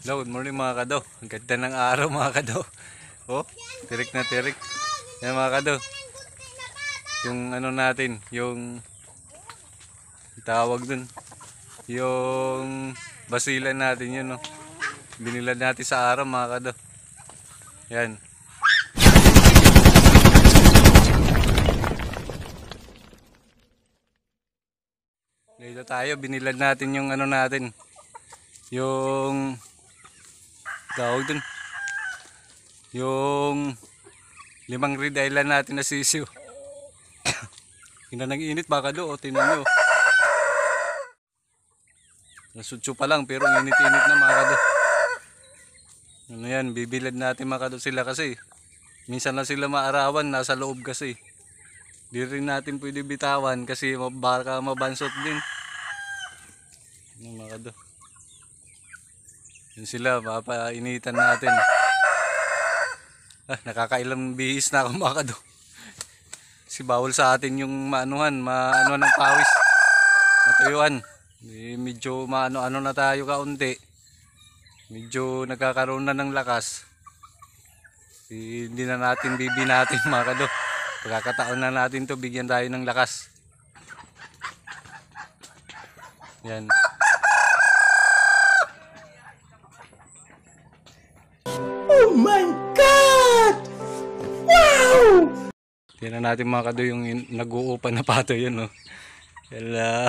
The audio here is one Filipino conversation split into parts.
Hello, good morning mga kado. Ang ganda ng araw mga kado. Oh, tirik na tirik. Yan mga kado. Yung ano natin, yung tawag dun. Yung basilan natin yun, no. Binilad natin sa araw mga kado. Yan. Dito tayo, binilad natin yung ano natin. Yung tawag dun. Yung limang red island natin na sisiw. Ina nang init baka do, o tinan nyo. Nasutso pa lang pero init-init na mga kado. Ano yan, bibilad natin mga kado sila kasi. Minsan na sila maarawan, nasa loob kasi. Di rin natin pwede bitawan kasi baka mabansot din. Ano mga kado. Yun sila, papainitan natin. Ah, nakakailang bihis na ako mga kado. Si bawal sa atin yung maanuhan, maano ng pawis. Matuyuan. Eh, medyo maano-ano na tayo kaunti. Medyo nagkakaroon na ng lakas. Eh, hindi na natin bibi natin mga kado. Pagkakataon na natin to bigyan tayo ng lakas. Yan. Tingnan natin mga kado yung nag-uupan na pato yun, no. Hala.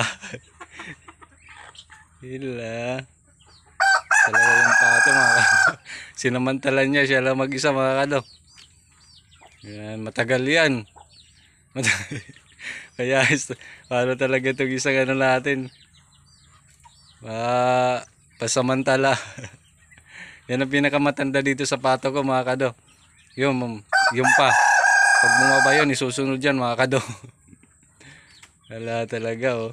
Hila. Talaga yung pato mga kado. Sinamantalan niya siya lang mag-isa mga kado. Yan, matagal yan. Kaya paano talaga itong isang ano natin. Pa, pasamantala. yan ang pinakamatanda dito sa pato ko mga kado. Yung, yung pa. Pag bumaba yun, isusunod yan mga kado. Wala talaga oh.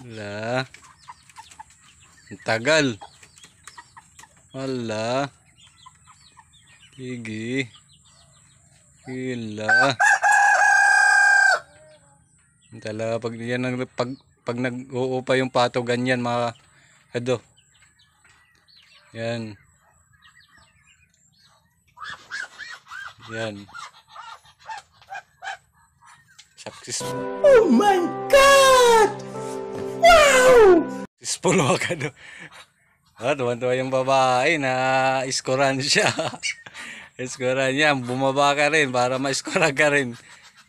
Wala. Ang tagal. Wala. Sige. Ang Talaga pag yan ang pag pag nag-uupa yung pato ganyan mga kado. Yan. Yan. Successful. Oh my God! Wow! Successful mga kado. Ah, tuwan-tuwa yung babae na iskoran siya. iskoran niya. Bumaba ka rin para ma-iskora ka rin.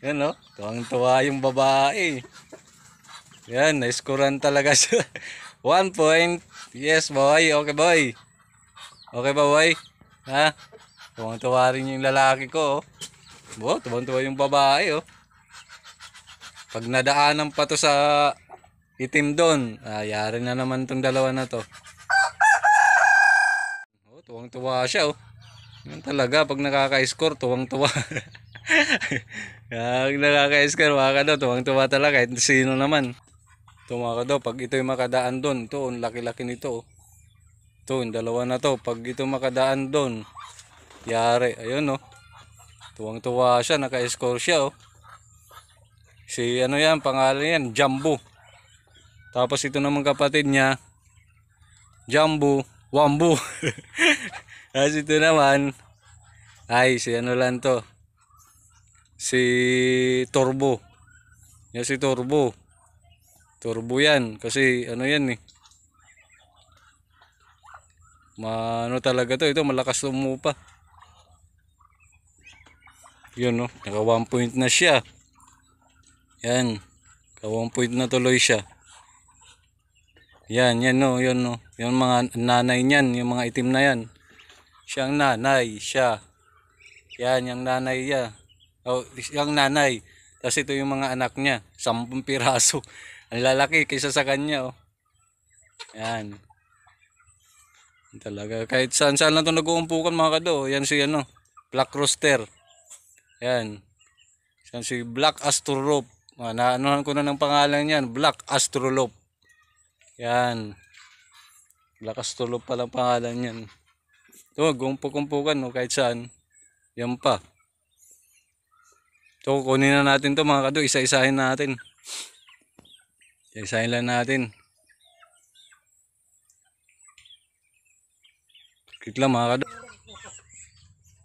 Yan no? Tuwang-tuwa yung babae. Yan, na-iskoran talaga siya. One point. Yes, boy. Okay, boy. Okay ba, boy? Ha? Tuwang-tuwa rin yung lalaki ko. Oh. Bo, tuwang-tuwa yung babae, oh. Pag nadaanan pa to sa itim doon, ah, yari na naman tong dalawa na to. Oh, tuwang-tuwa siya oh. Yan talaga pag nakaka-score, tuwang-tuwa. Pag nakaka-score, mga kado, tuwang-tuwa talaga kahit sino naman. Ito mga kado, pag ito yung makadaan doon, ito, ang laki-laki nito. oh. Ito, yung dalawa na to, pag ito makadaan doon, yari, ayun oh. Tuwang-tuwa siya, naka-score siya oh. Si ano yan, pangalan yan, Jumbo. Tapos ito naman kapatid niya, Jumbo, Wambo. Tapos ito naman, ay si ano lang to, si Turbo. Yan si Turbo. Turbo yan, kasi ano yan eh. Maano talaga to, ito malakas tumupa. Yun no, naka one point na siya. Yan. Kawang point na tuloy siya. Yan, yan no, yun no. Yung mga nanay niyan, yung mga itim na yan. Siyang nanay, siya. Yan, yung nanay niya. Oh, yung nanay. Tapos ito yung mga anak niya. Sampung piraso. Ang lalaki kaysa sa kanya, oh. Yan. Yan Talaga. Kahit saan saan lang ito nag-uumpukan mga kado. Yan si ano, Black Rooster. Yan. Yan si Black Astrolop. Ah, naanuhan ko na ng pangalan niyan, Black Astrolop. Yan. Black Astrolop pala ang pangalan niyan. Ito, gumpuk-kumpukan no, kahit saan. Yan pa. Ito, kunin na natin to mga kado. Isa-isahin natin. Isa-isahin lang natin. Kit lang mga kado.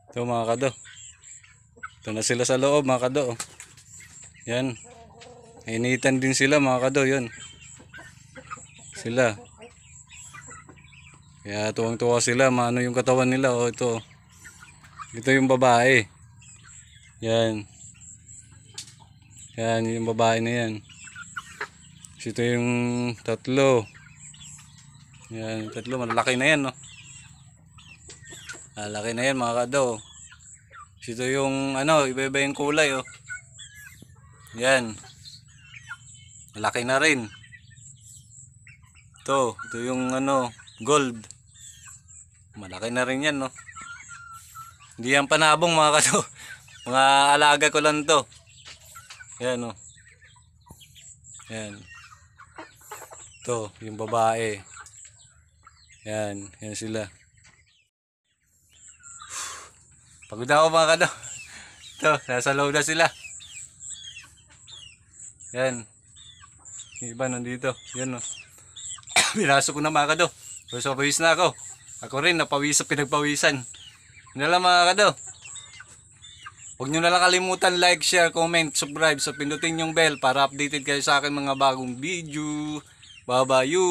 Ito mga kado. Ito na sila sa loob mga kado. Yan. Initan din sila mga kado. Yun. Sila. Kaya tuwang-tuwa sila. Maano yung katawan nila. Oh, ito. Ito yung babae. Yan. Yan yung babae na yan. Ito yung tatlo. Yan, tatlo. Malalaki na yan, no? Malalaki na yan, mga kado. Ito yung, ano, iba-iba yung kulay, oh. Yan. Malaki na rin. Ito, ito yung, ano, gold. Malaki na rin yan, no? Hindi yan panabong, mga kado. Mga alaga ko lang to. Yan, oh. Yan. Ito, yung babae. Yan, yan sila. Pagod ako mga kado. Ito, nasa loob na sila. Yan. Yung iba nandito. Yan o. Oh. No. Binaso ko na mga kado. So, pawis na ako. Ako rin, napawis sa pinagpawisan. Yun lang mga kado. Huwag nyo nalang kalimutan like, share, comment, subscribe. So, pindutin yung bell para updated kayo sa akin mga bagong video. Bye-bye you!